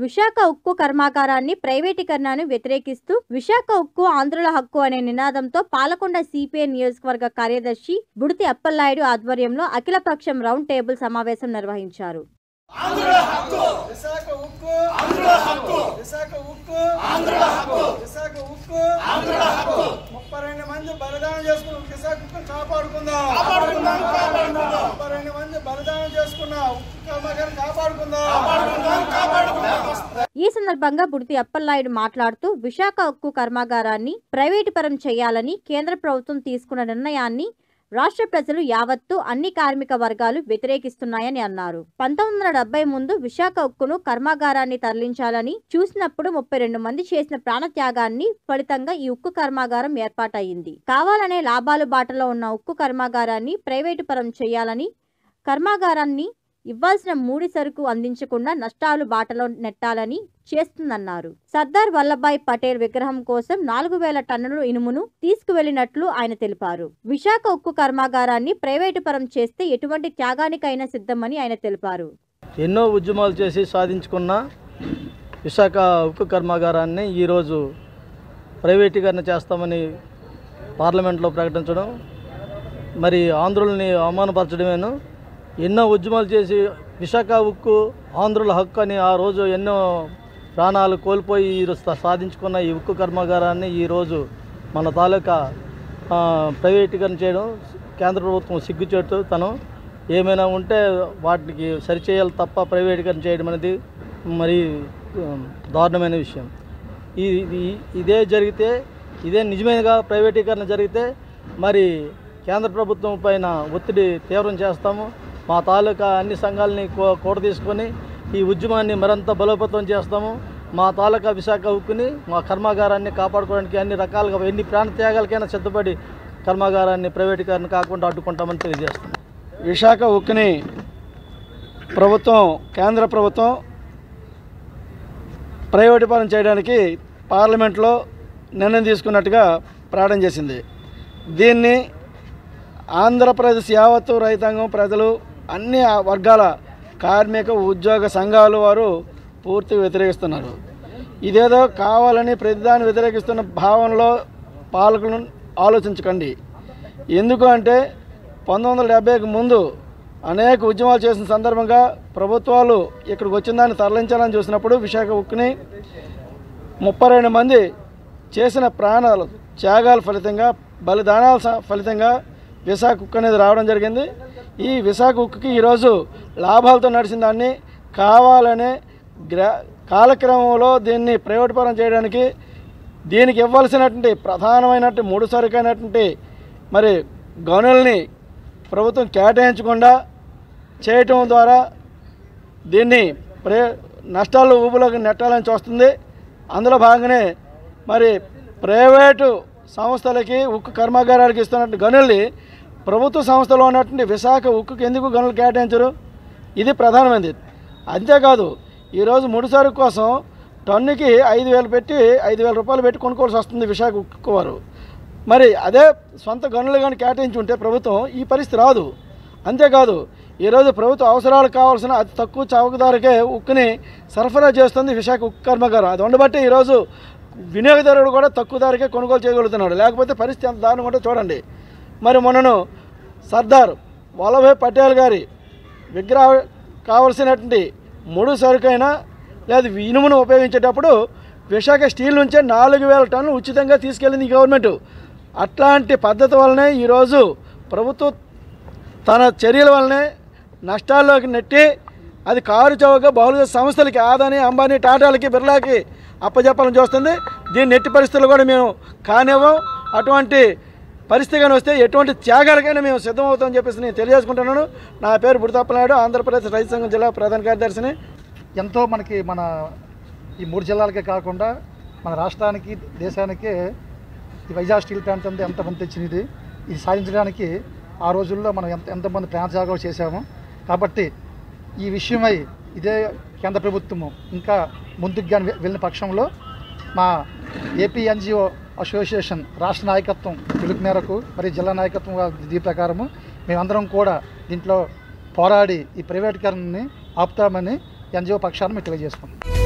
విశాఖ ఉక్కు కర్మాగారాన్ని ప్రైవేటీకరణను వ్యతిరేకిస్తూ విశాఖ ఉక్కు ఆంధ్రుల హక్కు అనే నినాదంతో పాలకొండ సిపిఐ నియోజకవర్గ కార్యదర్శి బుడితి అప్పలనాయుడు ఆధ్వర్యంలో అఖిలపక్షం రౌండ్ టేబుల్ సమావేశం నిర్వహించారు. ముప్పై రెండు మంది బలిదానం విశాఖ కాపాడుకుందాం కాపాడుకుందాం కాపాడుకుందాం ముప్పై రెండు మంది బలిదానం చేసుకున్న ఉక్కు కర్మాగారం కాపాడుకుందాం. కాపాడుకుందాం కాపాడుకుందాం. ఈ సందర్భంగా బుడితి అప్పలనాయుడు మాట్లాడుతూ విశాఖ ఉక్కు కర్మాగారాన్ని ప్రైవేటు పరం చేయాలని కేంద్ర ప్రభుత్వం తీసుకున్న నిర్ణయాన్ని రాష్ట్ర ప్రజలు యావత్తు అన్ని కార్మిక వర్గాలు వ్యతిరేకిస్తున్నాయని అన్నారు. పంతొమ్మిది వందల డెబ్బై ముందు విశాఖ ఉక్కును కర్మాగారాన్ని తరలించాలని చూసినప్పుడు ముప్పై రెండు మంది చేసిన ప్రాణత్యాగాన్ని ఫలితంగా ఈ ఉక్కు కర్మాగారం ఏర్పాటయ్యింది. కావాలనే లాభాలు బాటలో ఉన్న ఉక్కు కర్మాగారాన్ని ప్రైవేటు పరం చేయాలని కర్మాగారాన్ని ఇవ్వాల్సిన మూడి సరుకు అందించకుండా నష్టాలు బాటలో నెట్టాలని చేస్తుందన్నారు. సర్దార్ వల్లభాయ్ పటేల్ విగ్రహం కోసం నాలుగు వేల టన్నుల ఇనుమును తీసుకువెళ్ళినట్లు ఆయన తెలిపారు. విశాఖ ఉక్కు కర్మాగారాన్ని ప్రైవేటు పరం చేస్తే ఎటువంటి త్యాగానికైనా సిద్ధమని ఆయన తెలిపారు. ఎన్నో ఉద్యమాలు చేసి సాధించుకున్న విశాఖ ఉక్కు కర్మాగారాన్ని ఈరోజు ప్రైవేటీకరణ చేస్తామని పార్లమెంట్లో ప్రకటించడం మరి ఆంధ్రుల్ని అవమానపరచడమేను. ఎన్నో ఉద్యమాలు చేసి విశాఖ ఉక్కు ఆంధ్రుల హక్కు అని ఆ రోజు ఎన్నో ప్రాణాలు కోల్పోయి సా- సాధించుకున్న ఈ ఉక్కు కర్మాగారాన్ని ఈరోజు మన తాలూకా ప్రైవేటీకరణ చేయడం కేంద్ర ప్రభుత్వం సిగ్గుచేటు తను. ఏమైనా ఉంటే వాటికి సరిచేయాలి తప్ప ప్రైవేటీకరణ చేయడం అనేది మరి దారుణమైన విషయం. ఈ ఇదే జరిగితే ఇదే నిజమైనగా ప్రైవేటీకరణ జరిగితే మరి కేంద్ర ప్రభుత్వం పైన ఒత్తిడి తీవ్రం చేస్తాము. మా తాలూకా అన్ని సంఘాలని కూ- కూడ తీసుకొని ఈ ఉద్యమాన్ని మరింత బలోపేతం చేస్తాము. మా తాలూకా విశాఖ ఉక్కుని మా కర్మాగారాన్ని కాపాడుకోవడానికి అన్ని రకాలుగా ఎన్ని ప్రాణ త్యాగాలకైనా సిద్ధపడి కర్మాగారాన్ని ప్రైవేటీకరణ కాకుండా అడ్డుకుంటామని తెలియజేస్తాం విశాఖ ఉక్కుని ప్రభుత్వం కేంద్ర ప్రభుత్వం ప్రైవేటీకరణ చేయడానికి పార్లమెంట్లో నిర్ణయం తీసుకున్నట్టుగా ప్రకటన చేసింది. దీన్ని ఆంధ్రప్రదేశ్ యావత్తు రైతాంగం ప్రజలు అన్ని వర్గాల కార్మిక ఉద్యోగ సంఘాలు వారు పూర్తిగా వ్యతిరేకిస్తున్నారు. ఇదేదో కావాలని ప్రతిదాన్ని వ్యతిరేకిస్తున్న భావనలో పాలకులను ఆలోచించకండి. ఎందుకు అంటే పంతొమ్మిది వందల డెబ్బైకి ముందు అనేక ఉద్యమాలు చేసిన సందర్భంగా ప్రభుత్వాలు ఇక్కడికి వచ్చిన దాన్ని తరలించాలని చూసినప్పుడు విశాఖ ఉక్కుని ముప్పై రెండు మంది చేసిన ప్రాణాలు త్యాగాల ఫలితంగా బలిదానాల స- ఫలితంగా విశాఖ ఉక్కు అనేది రావడం జరిగింది. ఈ విశాఖ ఉక్కుకి ఈరోజు లాభాలతో నడిచిన దాన్ని కావాలనే గ్రా కాలక్రమంలో దీన్ని ప్రైవేట్ పరం చేయడానికి దీనికి ఇవ్వాల్సినటువంటి ప్రధానమైనటువంటి మూడు సరుకైనటువంటి మరి గనుల్ని ప్రభుత్వం కేటాయించకుండా చేయటం ద్వారా దీన్ని ప్రే నష్టాలు ఊపులోకి నెట్టాలని చూస్తుంది. అందులో భాగంగానే మరి ప్రైవేటు సంస్థలకి ఉక్కు కర్మాగారాలకి ఇస్తున్నట్టు గనుల్ని ప్రభుత్వ సంస్థలో ఉన్నటువంటి విశాఖ ఉక్కుకి ఎందుకు గనులు కేటాయించరు? ఇది ప్రధానమైనది. అంతేకాదు ఈరోజు ముడిసరుకు కోసం టన్నుకి ఐదు వేలు పెట్టి ఐదు వేల రూపాయలు పెట్టి కొనుక్కోవాల్సి వస్తుంది విశాఖ ఉక్కు వారు. మరి అదే సొంత గనులు కానీ కేటాయించి ఉంటే ప్రభుత్వం ఈ పరిస్థితి రాదు. అంతేకాదు ఈరోజు ప్రభుత్వ అవసరాలు కావాల్సిన అతి తక్కువ చౌక ఉక్కుని సరఫరా చేస్తుంది విశాఖ ఉక్కు కర్మాగారం. అది ఉండబట్టి ఈరోజు వినియోగదారుడు కూడా తక్కువ ధరకే కొనుగోలు చేయగలుగుతున్నాడు. లేకపోతే పరిస్థితి ఎంత దారుణం ఉంటే చూడండి. మరి మొన్నను సర్దార్ వల్లభాయ్ పటేల్ గారి విగ్రహ కావలసినటువంటి ముడు సరుకైనా లేదా ఇనుమును ఉపయోగించేటప్పుడు విశాఖ స్టీల్ నుంచే నాలుగు వేల టన్నులు ఉచితంగా తీసుకెళ్ళింది గవర్నమెంట్. అట్లాంటి పద్ధతి వల్లనే ఈరోజు ప్రభుత్వం తన చర్యల వల్లనే నష్టాల్లోకి నెట్టి అది కారు చౌక బహుళ సంస్థలకి ఆదాని అంబానీ టాటాలకి బిర్లాకి అప్పజెప్పాలని చూస్తుంది. దీన్ని నెట్టి పరిస్థితులు కూడా మేము కానివ్వం. అటువంటి పరిస్థితి కానీ వస్తే ఎటువంటి త్యాగాలకైనా మేము సిద్ధమవుతామని చెప్పేసి నేను తెలియజేసుకుంటున్నాను. నా పేరు బుడతప్పనాయుడు ఆంధ్రప్రదేశ్ రైతు సంఘం జిల్లా ప్రధాన కార్యదర్శిని. ఎంతో మనకి మన ఈ మూడు జిల్లాలకే కాకుండా మన రాష్ట్రానికి దేశానికే ఈ వైజాగ్ స్టీల్ ప్లాంట్ అంతా ఎంత మంది తెచ్చినది ఇది సాధించడానికి ఆ రోజుల్లో మనం ఎంత ఎంతమంది ప్రాణత్యాగాలు చేశాము. కాబట్టి ఈ విషయమై ఇదే కేంద్ర ప్రభుత్వము ఇంకా ముందుకు కానీ వెళ్ళిన పక్షంలో మా ఏపీ ఎన్జిఓ అసోసియేషన్ రాష్ట్ర నాయకత్వం పిలుపు మేరకు మరి జిల్లా నాయకత్వం దీని ప్రకారము మేమందరం కూడా దీంట్లో పోరాడి ఈ ప్రైవేటీకరణని ఆపుతామని ఎన్జిఓ పక్షాన్ని మేము తెలియజేసుకుంటాం